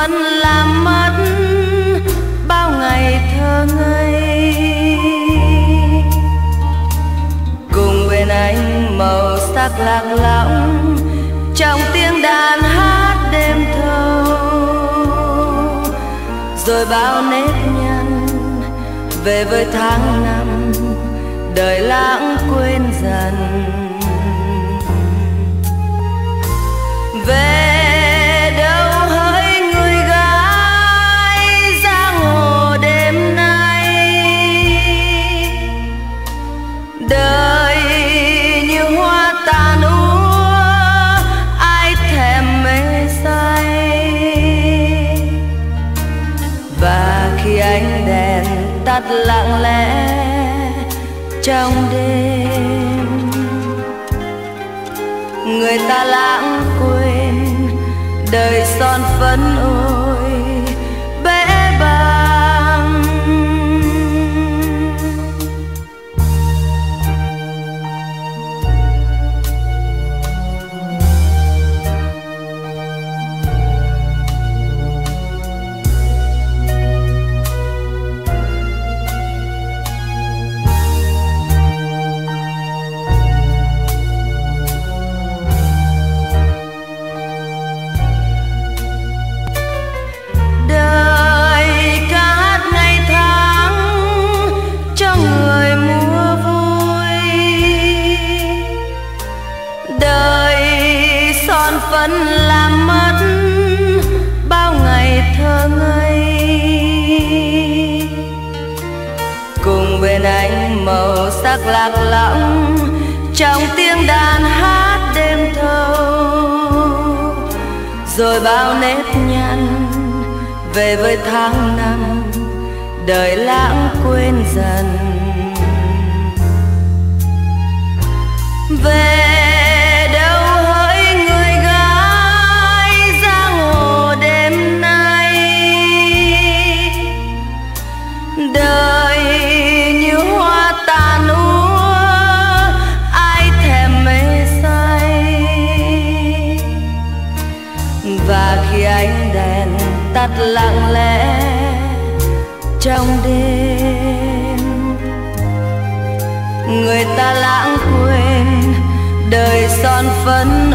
xuân làm mất bao ngày thơ ngây. Cùng bên anh màu sắc lạc lõng, trong tiếng đàn hát đêm thâu. Rồi bao nếp nhăn về với tháng năm, đời lãng quên dần. Mặt lặng lẽ trong đêm. Người ta lãng quên đời son phấn ôi. Đời, son phấn làm mất bao ngày thơ ngây. Cùng bên anh màu sắc lạc lõng, trong tiếng đàn hát đêm thâu. Rồi bao nếp nhăn về với tháng năm, đời lãng quên dần. Và khi ánh đèn tắt lặng lẽ trong đêm, người ta lãng quên đời son phấn